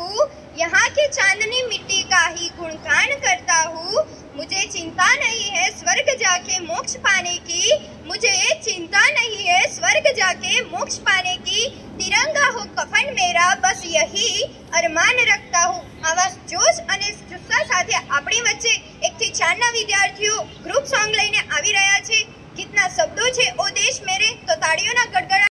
हूँ, यहाँ के चांदनी मिट्टी का ही गुणगान करता हूँ। मुझे चिंता नहीं है स्वर्ग जाके मोक्ष पाने की। मुझे चिंता नहीं है स्वर्ग जाके मोक्ष पाने की। तिरंगा हो कफन मेरा, बस यही अरमान रखता हूँ। આવા જોશ અને જુસ્સા સાથે આપણી વચ્ચે એકથી ચારના વિદ્યાર્થીઓ ગ્રુપ સોંગ લઈને આવી રહ્યા છે। ગીતના શબ્દો છે ઓ દેશ મેરે તો તાળીઓના ગડગડા